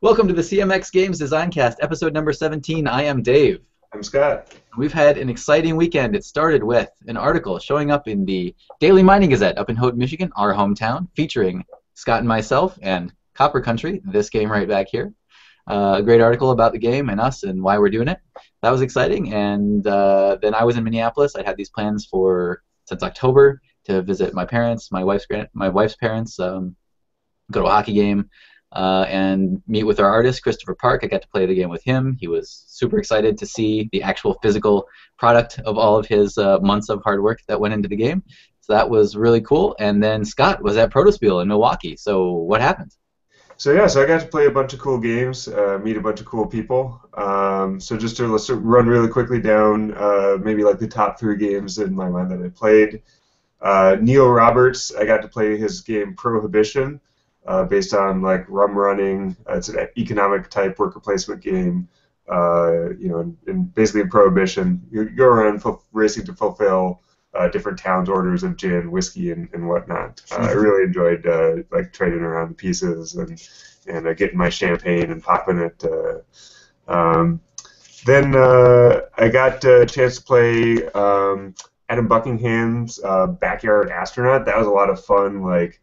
Welcome to the CMX Games Designcast, episode number 17. I am Dave. I'm Scott. We've had an exciting weekend. It started with an article showing up in the Daily Mining Gazette up in Houghton, Michigan, our hometown, featuring Scott and myself and Copper Country, this game right back here. Uh, a great article about the game and us and why we're doing it. That was exciting. And uh, then I was in Minneapolis. I had these plans for since October to visit my parents, my wife's grand, my wife's parents, um, go to a hockey game, uh, and meet with our artist Christopher Park. I got to play the game with him. He was super excited to see the actual physical product of all of his uh, months of hard work that went into the game. So that was really cool. And then Scott was at Protospiel in Milwaukee. So what happened? So yeah, so I got to play a bunch of cool games, uh, meet a bunch of cool people. Um, so just to let's run really quickly down uh, maybe like the top three games in my mind that I played. Uh, Neil Roberts, I got to play his game Prohibition uh, based on like rum running. Uh, it's an economic type worker placement game. Uh, you know, and basically in prohibition, you go around racing to fulfill uh, different towns' orders of gin, whiskey, and, and whatnot. Uh, I really enjoyed uh, like trading around the pieces and and uh, getting my champagne and popping it. Uh, um, then uh, I got a chance to play um, Adam Buckingham's Backyard Astronaut. That was a lot of fun. Like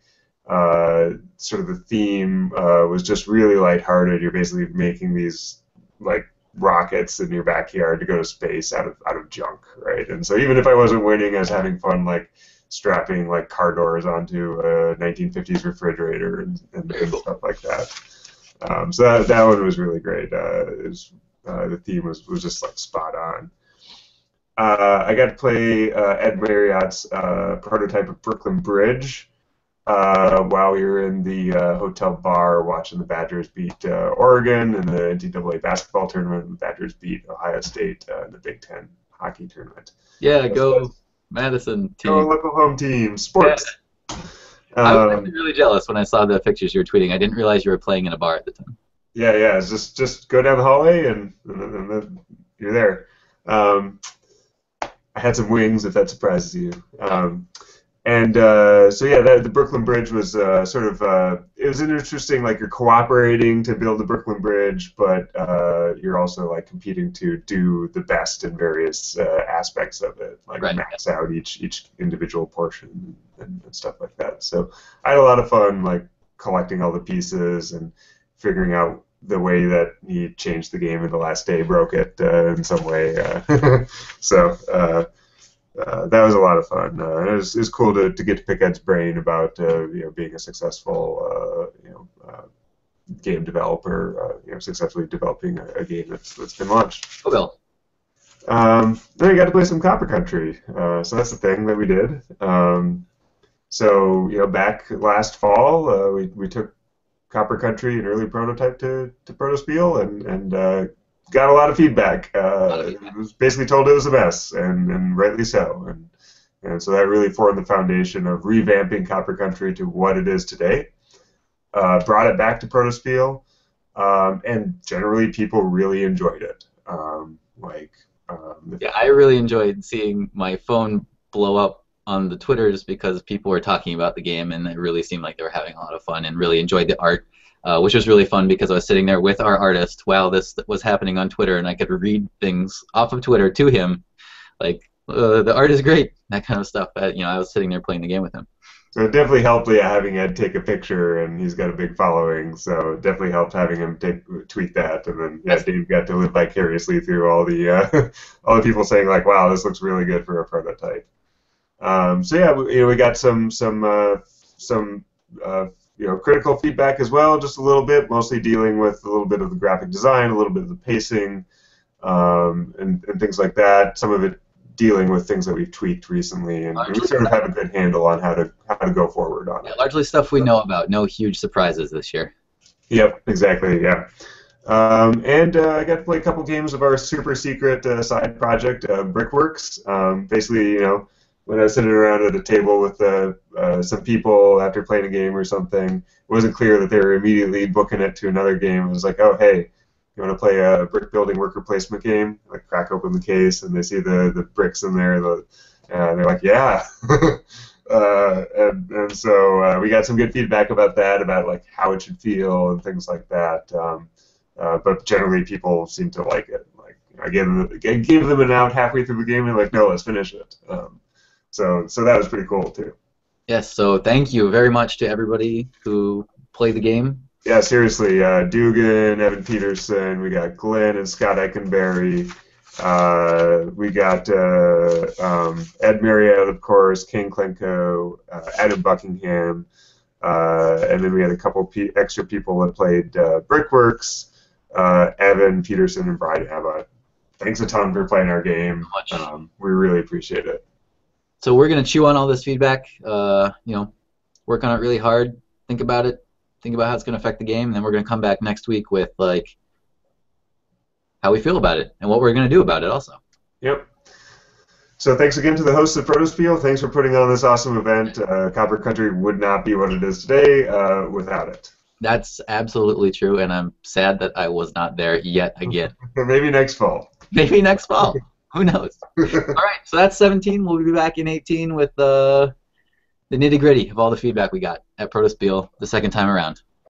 uh, sort of the theme uh, was just really lighthearted. You're basically making these like rockets in your backyard to go to space out of out of junk, right? And so even if I wasn't winning, I was having fun like strapping like car doors onto a 1950s refrigerator and, and, and stuff like that. Um, so that, that one was really great. Uh, was, uh, the theme was, was just like spot on. Uh, I got to play uh, Ed Marriott's prototype of Brooklyn Bridge, uh, while we were in the uh, hotel bar watching the Badgers beat uh, Oregon in the NCAA basketball tournament. The Badgers beat Ohio State uh, in the Big Ten hockey tournament. Yeah, go Madison team. Go local home team. Sports. Yeah. Um, I was really jealous when I saw the pictures you were tweeting. I didn't realize you were playing in a bar at the time. Yeah, yeah. It's just just go down the hallway and, and, then, and you're there. Um, I had some wings, if that surprises you. Um, and uh, so yeah, the, the Brooklyn Bridge was uh, sort of uh, it was interesting. Like you're cooperating to build the Brooklyn Bridge, but uh, you're also like competing to do the best in various uh, aspects of it, like right. max out each each individual portion and, and, stuff like that. So I had a lot of fun like collecting all the pieces and figuring out the way that he changed the game in the last day, broke it uh, in some way. so uh, that was a lot of fun. Uh, it, was, it was cool to, to get to pick Ed's brain about uh, you know being a successful uh, you know uh, game developer, uh, you know successfully developing a, a, game that's that's been launched. Oh well. Um, then we got to play some Copper Country, so that's the thing that we did. Um, so you know back last fall, we we took Copper Country, an early prototype to to Protospiel, and and got a lot of feedback. Uh, it was basically told it was a mess, and, and rightly so. And, and so that really formed the foundation of revamping Copper Country to what it is today. Uh, brought it back to Protospiel, um, and generally people really enjoyed it. Um, like, um, yeah, I really enjoyed seeing my phone blow up on the Twitter just because people were talking about the game, and it really seemed like they were having a lot of fun and really enjoyed the art uh, which was really fun because I was sitting there with our artist while this was happening on Twitter, and I could read things off of Twitter to him, like uh, the art is great, that kind of stuff. Uh, you know, I was sitting there playing the game with him. So it definitely helped yeah, having Ed take a picture, and he's got a big following. So it definitely helped having him take tweet that, and then yeah, Dave got to live vicariously through all the uh, all the people saying like, "Wow, this looks really good for a prototype." Um, so yeah, we, you know, we got some some uh, some uh, you know, critical feedback as well, just a little bit, mostly dealing with a little bit of the graphic design, a little bit of the pacing, um, and, and things like that. Some of it dealing with things that we've tweaked recently, and we sort of have a good handle on how to how to go forward on yeah, it. Largely stuff we know about. No huge surprises this year. Yep, exactly. Yeah. Um, and uh, I got to play a couple games of our super secret uh, side project, uh, Brickworks. Um, basically, you know, when I was sitting around at a table with uh, uh, some people after playing a game or something, it wasn't clear that they were immediately booking it to another game. It was like, oh, hey, you want to play a brick building worker placement game? Like, crack open the case and they see the, the bricks in there, the, and they're like, yeah. uh, and, and so uh, we got some good feedback about that, about like how it should feel and things like that. Um, uh, but generally, people seem to like it. Like I gave them, gave them an out halfway through the game, and like, no, let's finish it. Um, so so that was pretty cool too. Yes. So thank you very much to everybody who played the game. Yeah, seriously, uh, Dugan, Evan Peterson, we got Glenn and Scott Eckenberry. Uh, we got uh, um, Ed Marriott, of course, King Klenko, uh, Adam Buckingham, uh, and then we had a couple pe- extra people that played uh, Brickworks, uh, Evan Peterson and Brian Abbott. Thanks a ton for playing our game. Um, we really appreciate it. So we're gonna chew on all this feedback. Uh, you know, work on it really hard. Think about it. Think about how it's gonna affect the game, and then we're gonna come back next week with like how we feel about it and what we're gonna do about it also. Yep. So thanks again to the hosts of Protospiel. Thanks for putting on this awesome event. Uh, Copper Country would not be what it is today uh, without it. That's absolutely true, and I'm sad that I was not there yet again. Maybe next fall. Maybe next fall. Who knows? All right, so that's 17. We'll be back in 18 with uh, the nitty gritty of all the feedback we got at Protospiel the second time around.